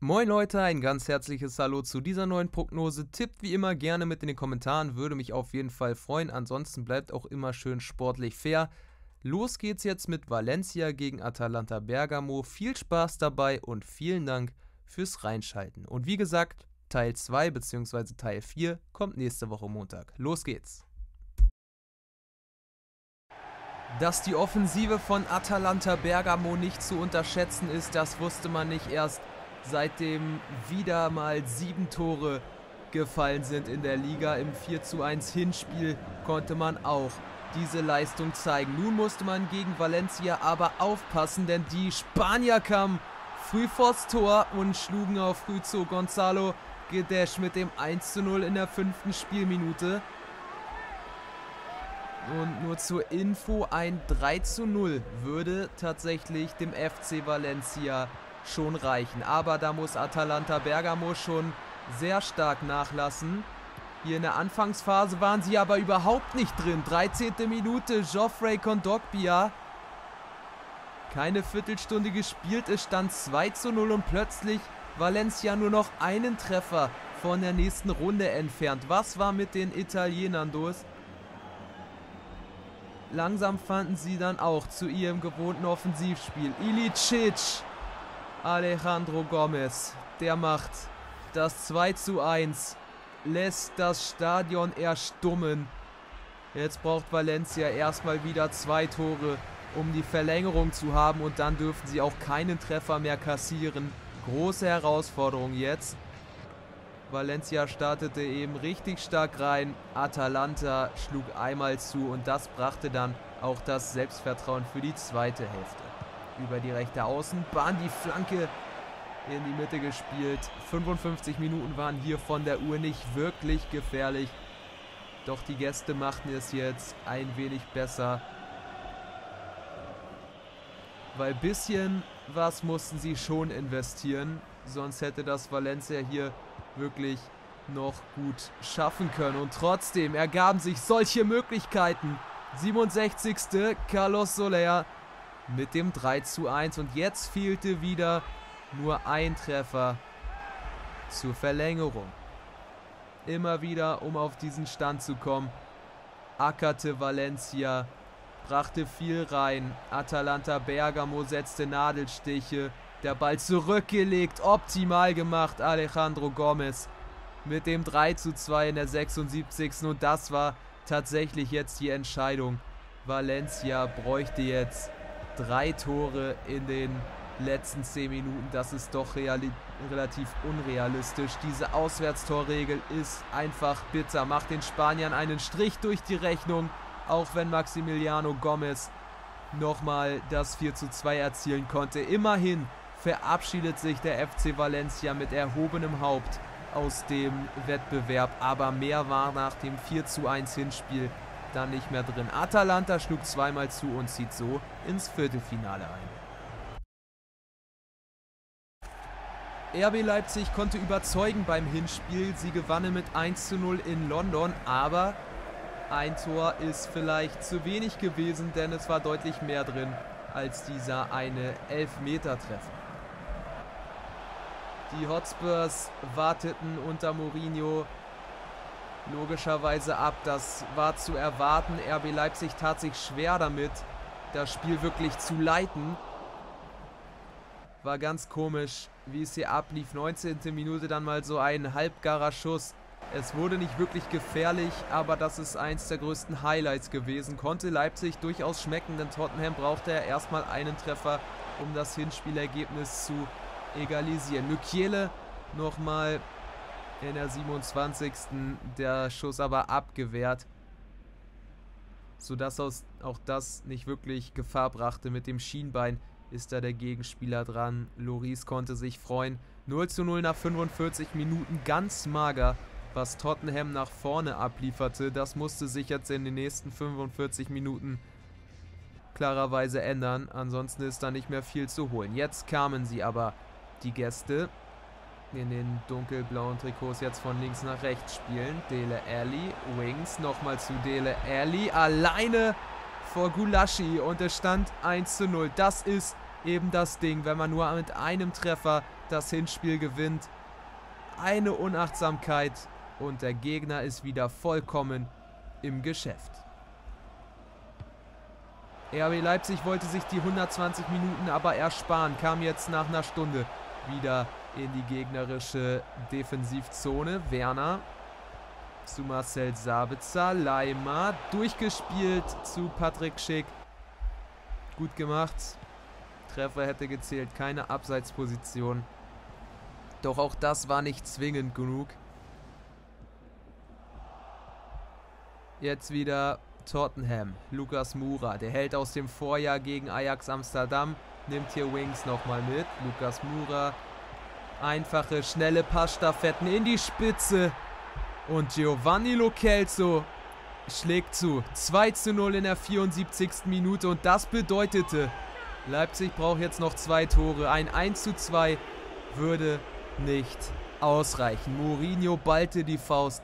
Moin Leute, ein ganz herzliches Hallo zu dieser neuen Prognose. Tippt wie immer gerne mit in den Kommentaren, würde mich auf jeden Fall freuen. Ansonsten bleibt auch immer schön sportlich fair. Los geht's jetzt mit Valencia gegen Atalanta Bergamo. Viel Spaß dabei und vielen Dank fürs Reinschalten. Und wie gesagt, Teil 2 bzw. Teil 4 kommt nächste Woche Montag. Los geht's! Dass die Offensive von Atalanta Bergamo nicht zu unterschätzen ist, das wusste man nicht erst seitdem wieder mal sieben Tore gefallen sind in der Liga. Im 4 zu 1 Hinspiel konnte man auch diese Leistung zeigen. Nun musste man gegen Valencia aber aufpassen, denn die Spanier kamen früh vors Tor und schlugen auf Rüzo Gonzalo Gedesch mit dem 1 zu 0 in der fünften Spielminute. Und nur zur Info, ein 3 zu 0 würde tatsächlich dem FC Valencia schon reichen. Aber da muss Atalanta Bergamo schon sehr stark nachlassen. Hier in der Anfangsphase waren sie aber überhaupt nicht drin. 13. Minute, Geoffrey Kondogbia. Keine Viertelstunde gespielt, es stand 2 zu 0 und plötzlich Valencia nur noch einen Treffer von der nächsten Runde entfernt. Was war mit den Italienern los? Langsam fanden sie dann auch zu ihrem gewohnten Offensivspiel. Ilicic Alejandro Gomez, der macht das 2 zu 1, lässt das Stadion erstummen. Jetzt braucht Valencia erstmal wieder zwei Tore, um die Verlängerung zu haben und dann dürfen sie auch keinen Treffer mehr kassieren. Große Herausforderung jetzt. Valencia startete eben richtig stark rein. Atalanta schlug einmal zu und das brachte dann auch das Selbstvertrauen für die zweite Hälfte über die rechte Außenbahn. Die Flanke in die Mitte gespielt. 55 Minuten waren hier von der Uhr nicht wirklich gefährlich. Doch die Gäste machten es jetzt ein wenig besser. Weil bisschen was mussten sie schon investieren. Sonst hätte das Valencia hier wirklich noch gut schaffen können. Und trotzdem ergaben sich solche Möglichkeiten. 67. Carlos Soler mit dem 3 zu 1. Und jetzt fehlte wieder nur ein Treffer zur Verlängerung. Immer wieder, um auf diesen Stand zu kommen, ackerte Valencia, brachte viel rein. Atalanta Bergamo setzte Nadelstiche. Der Ball zurückgelegt, optimal gemacht, Alejandro Gomez mit dem 3 zu 2 in der 76. Und das war tatsächlich jetzt die Entscheidung. Valencia bräuchte jetzt drei Tore in den letzten zehn Minuten. Das ist doch relativ unrealistisch. Diese Auswärtstorregel ist einfach bitter. Macht den Spaniern einen Strich durch die Rechnung, auch wenn Maximiliano Gomez nochmal das 4 zu 2 erzielen konnte. Immerhin verabschiedet sich der FC Valencia mit erhobenem Haupt aus dem Wettbewerb. Aber mehr war nach dem 4 zu 1 Hinspiel dann nicht mehr drin. Atalanta schlug zweimal zu und zieht so ins Viertelfinale ein. RB Leipzig konnte überzeugen beim Hinspiel. Sie gewannen mit 1 zu 0 in London, aber ein Tor ist vielleicht zu wenig gewesen, denn es war deutlich mehr drin als dieser eine Elfmeter-Treffer. Die Hotspurs warteten unter Mourinho logischerweise ab. Das war zu erwarten. RB Leipzig tat sich schwer damit, das Spiel wirklich zu leiten. War ganz komisch, wie es hier ablief. 19. Minute dann mal so ein halbgarer Schuss. Es wurde nicht wirklich gefährlich, aber das ist eins der größten Highlights gewesen. Konnte Leipzig durchaus schmecken, denn Tottenham brauchte ja erstmal einen Treffer, um das Hinspielergebnis zu egalisieren. Mukiele nochmal in der 27. Der Schuss aber abgewehrt. Sodass auch das nicht wirklich Gefahr brachte. Mit dem Schienbein ist da der Gegenspieler dran. Loris konnte sich freuen. 0 zu 0 nach 45 Minuten. Ganz mager, was Tottenham nach vorne ablieferte. Das musste sich jetzt in den nächsten 45 Minuten klarerweise ändern. Ansonsten ist da nicht mehr viel zu holen. Jetzt kamen sie aber, die Gäste in den dunkelblauen Trikots jetzt von links nach rechts spielen. Dele Alli, Wings, nochmal zu Dele Alli, alleine vor Gulaschi und es stand 1 zu 0. Das ist eben das Ding, wenn man nur mit einem Treffer das Hinspiel gewinnt. Eine Unachtsamkeit und der Gegner ist wieder vollkommen im Geschäft. RB Leipzig wollte sich die 120 Minuten aber ersparen, kam jetzt nach einer Stunde wieder in die gegnerische Defensivzone. Werner zu Marcel Sabitzer, Leimer durchgespielt zu Patrick Schick. Gut gemacht. Treffer hätte gezählt, keine Abseitsposition. Doch auch das war nicht zwingend genug. Jetzt wieder Tottenham. Lukas Mura, der Held aus dem Vorjahr gegen Ajax Amsterdam, nimmt hier Wings nochmal mit. Lukas Mura, einfache, schnelle Passstaffetten in die Spitze. Und Giovanni Lo Celso schlägt zu. 2 zu 0 in der 74. Minute und das bedeutete, Leipzig braucht jetzt noch zwei Tore. Ein 1 zu 2 würde nicht ausreichen. Mourinho ballte die Faust.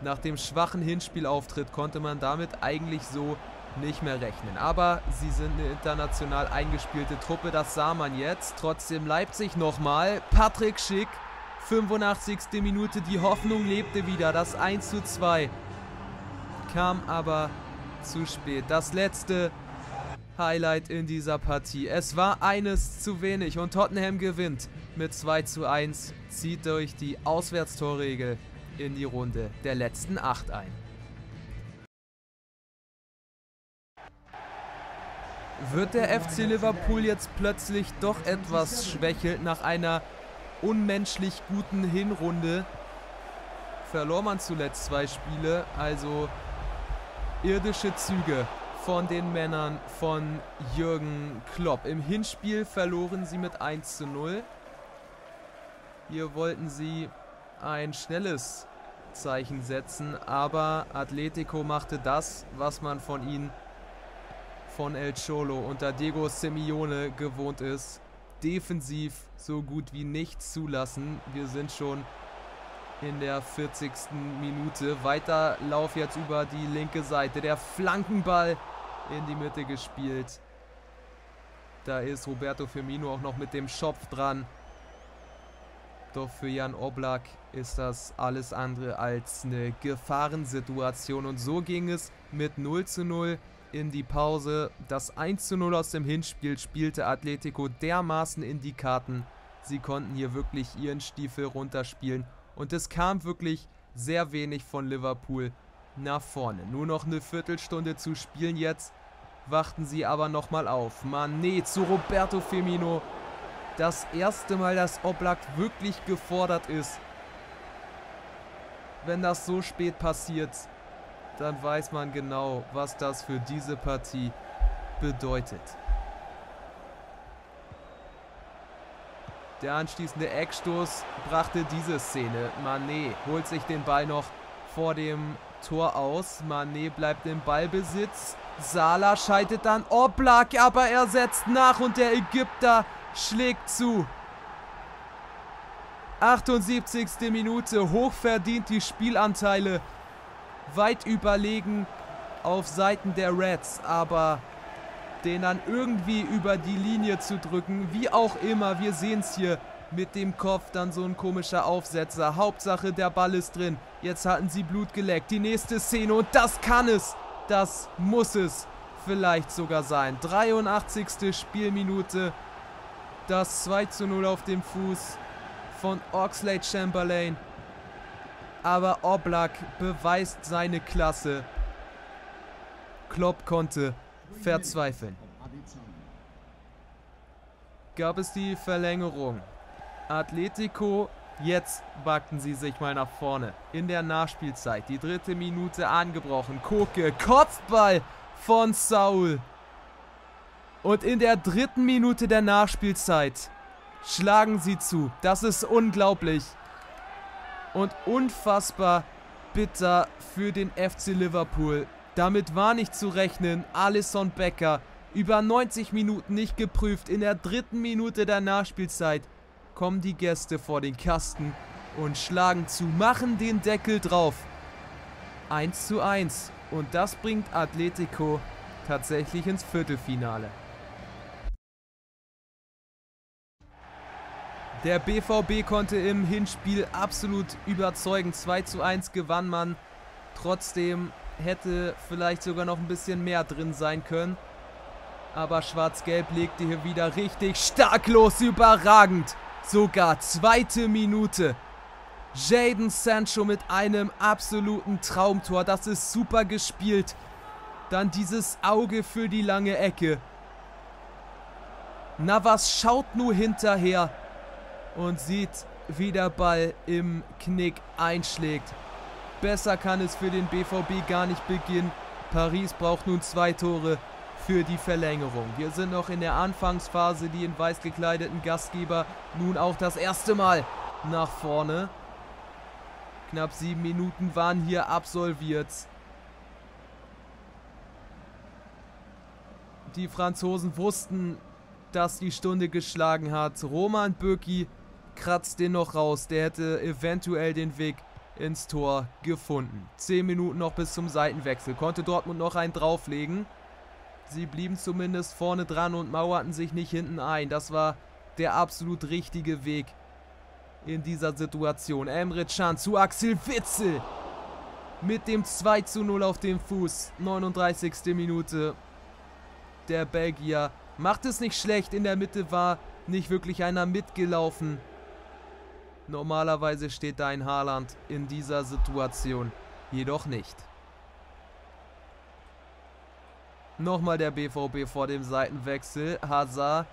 Nach dem schwachen Hinspielauftritt konnte man damit eigentlich so nicht mehr rechnen. Aber sie sind eine international eingespielte Truppe, das sah man jetzt. Trotzdem Leipzig nochmal. Patrick Schick, 85. Minute, die Hoffnung lebte wieder. Das 1 zu 2 kam aber zu spät. Das letzte Highlight in dieser Partie. Es war eines zu wenig und Tottenham gewinnt mit 2 zu 1, zieht durch die Auswärtstorregel in die Runde der letzten acht ein. Wird der FC Liverpool jetzt plötzlich doch etwas schwächelt nach einer unmenschlich guten Hinrunde? Verlor man zuletzt zwei Spiele, also irdische Züge von den Männern von Jürgen Klopp. Im Hinspiel verloren sie mit 1 zu 0. Hier wollten sie ein schnelles Zeichen setzen, aber Atletico machte das, was man von ihnen von El Cholo unter Diego Simeone gewohnt ist. Defensiv so gut wie nichts zulassen. Wir sind schon in der 40. Minute. Weiter Lauf jetzt über die linke Seite. Der Flankenball in die Mitte gespielt. Da ist Roberto Firmino auch noch mit dem Schopf dran. Doch für Jan Oblak ist das alles andere als eine Gefahrensituation. Und so ging es mit 0 zu 0 in die Pause. Das 1 zu 0 aus dem Hinspiel spielte Atletico dermaßen in die Karten. Sie konnten hier wirklich ihren Stiefel runterspielen. Und es kam wirklich sehr wenig von Liverpool nach vorne. Nur noch eine Viertelstunde zu spielen jetzt. Wachten sie aber nochmal auf. Mané zu Roberto Firmino. Das erste Mal, dass Oblak wirklich gefordert ist. Wenn das so spät passiert, dann weiß man genau, was das für diese Partie bedeutet. Der anschließende Eckstoß brachte diese Szene. Mané holt sich den Ball noch vor dem Tor aus. Mané bleibt im Ballbesitz. Sala scheidet dann Oblak, aber er setzt nach und der Ägypter schlägt zu. 78. Minute, hochverdient die Spielanteile. Weit überlegen auf Seiten der Reds, aber den dann irgendwie über die Linie zu drücken, wie auch immer, wir sehen es hier, mit dem Kopf dann so ein komischer Aufsetzer. Hauptsache, der Ball ist drin. Jetzt hatten sie Blut geleckt. Die nächste Szene und das kann es. Das muss es vielleicht sogar sein. 83. Spielminute. Das 2 zu 0 auf dem Fuß von Oxlade Chamberlain. Aber Oblak beweist seine Klasse. Klopp konnte verzweifeln. Gab es die Verlängerung. Atletico, jetzt wagten sie sich mal nach vorne. In der Nachspielzeit, die dritte Minute angebrochen. Koke, Kopfball von Saul. Und in der dritten Minute der Nachspielzeit schlagen sie zu. Das ist unglaublich. Und unfassbar bitter für den FC Liverpool. Damit war nicht zu rechnen. Alisson Becker über 90 Minuten nicht geprüft. In der dritten Minute der Nachspielzeit kommen die Gäste vor den Kasten und schlagen zu, machen den Deckel drauf. 1 zu 1. Und das bringt Atletico tatsächlich ins Viertelfinale. Der BVB konnte im Hinspiel absolut überzeugen. 2 zu 1 gewann man. Trotzdem hätte vielleicht sogar noch ein bisschen mehr drin sein können. Aber Schwarz-Gelb legte hier wieder richtig stark los. Überragend. Sogar zweite Minute. Jaden Sancho mit einem absoluten Traumtor. Das ist super gespielt. Dann dieses Auge für die lange Ecke. Navas schaut nur hinterher und sieht, wie der Ball im Knick einschlägt. Besser kann es für den BVB gar nicht beginnen. Paris braucht nun zwei Tore für die Verlängerung. Wir sind noch in der Anfangsphase, die in weiß gekleideten Gastgeber nun auch das erste Mal nach vorne. Knapp sieben Minuten waren hier absolviert. Die Franzosen wussten, dass die Stunde geschlagen hat. Roman Bürki kratzt den noch raus. Der hätte eventuell den Weg ins Tor gefunden. Zehn Minuten noch bis zum Seitenwechsel. Konnte Dortmund noch einen drauflegen. Sie blieben zumindest vorne dran und mauerten sich nicht hinten ein. Das war der absolut richtige Weg in dieser Situation. Emre Can zu Axel Witzel. Mit dem 2 zu 0 auf dem Fuß. 39. Minute. Der Belgier macht es nicht schlecht. In der Mitte war nicht wirklich einer mitgelaufen. Normalerweise steht da ein Haaland in dieser Situation jedoch nicht. Nochmal der BVB vor dem Seitenwechsel. Hazard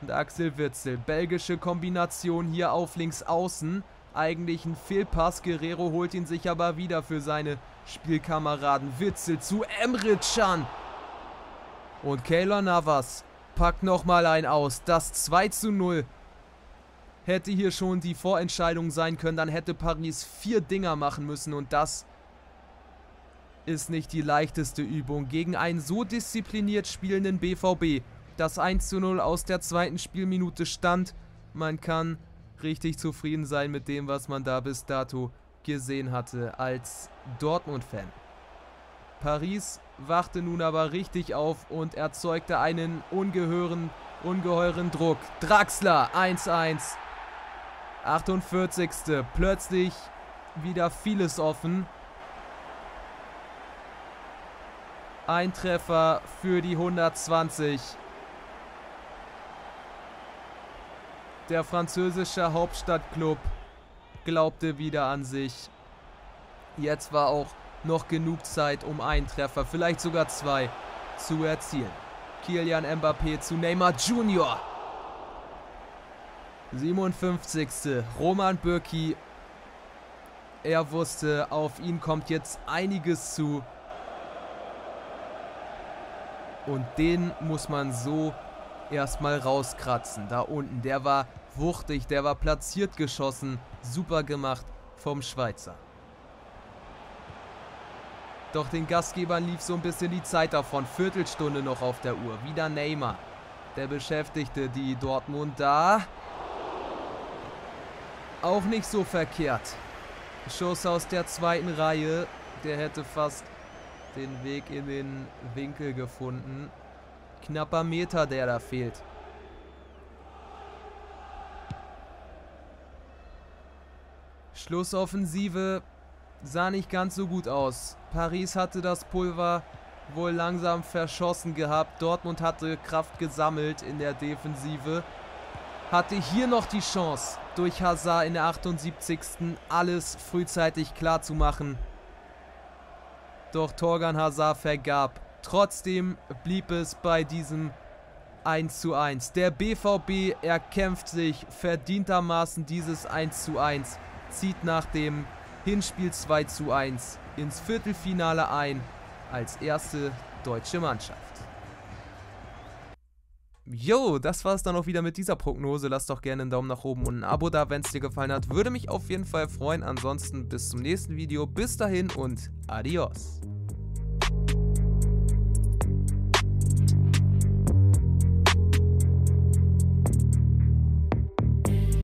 und Axel Witzel. Belgische Kombination hier auf links außen. Eigentlich ein Fehlpass. Guerrero holt ihn sich aber wieder für seine Spielkameraden. Witzel zu Emre Can. Und Keylor Navas packt nochmal ein aus. Das 2 zu 0 hätte hier schon die Vorentscheidung sein können. Dann hätte Paris vier Dinger machen müssen und das ist nicht die leichteste Übung gegen einen so diszipliniert spielenden BVB. Das 1 zu 0 aus der zweiten Spielminute stand. Man kann richtig zufrieden sein mit dem, was man da bis dato gesehen hatte als Dortmund-Fan. Paris wachte nun aber richtig auf und erzeugte einen ungeheuren, ungeheuren Druck. Draxler 1-1. 48. Plötzlich wieder vieles offen. Ein Treffer für die 120. Der französische Hauptstadtclub glaubte wieder an sich. Jetzt war auch noch genug Zeit, um einen Treffer, vielleicht sogar zwei, zu erzielen. Kilian Mbappé zu Neymar Junior. 57. Roman Bürki. Er wusste, auf ihn kommt jetzt einiges zu. Und den muss man so erstmal rauskratzen. Da unten, der war wuchtig, der war platziert geschossen. Super gemacht vom Schweizer. Doch den Gastgebern lief so ein bisschen die Zeit davon. Viertelstunde noch auf der Uhr. Wieder Neymar. Der beschäftigte die Dortmund da. Auch nicht so verkehrt. Schuss aus der zweiten Reihe. Der hätte fast den Weg in den Winkel gefunden. Knapper Meter, der da fehlt. Schlussoffensive sah nicht ganz so gut aus. Paris hatte das Pulver wohl langsam verschossen gehabt. Dortmund hatte Kraft gesammelt in der Defensive. Hatte hier noch die Chance, durch Hazard in der 78. alles frühzeitig klar zu machen. Doch Torgan Hazard vergab. Trotzdem blieb es bei diesem 1 zu 1. Der BVB erkämpft sich verdientermaßen dieses 1 zu 1, zieht nach dem Hinspiel 2 zu 1 ins Viertelfinale ein als erste deutsche Mannschaft. Jo, das war es dann auch wieder mit dieser Prognose. Lasst doch gerne einen Daumen nach oben und ein Abo da, wenn es dir gefallen hat. Würde mich auf jeden Fall freuen. Ansonsten bis zum nächsten Video. Bis dahin und adios.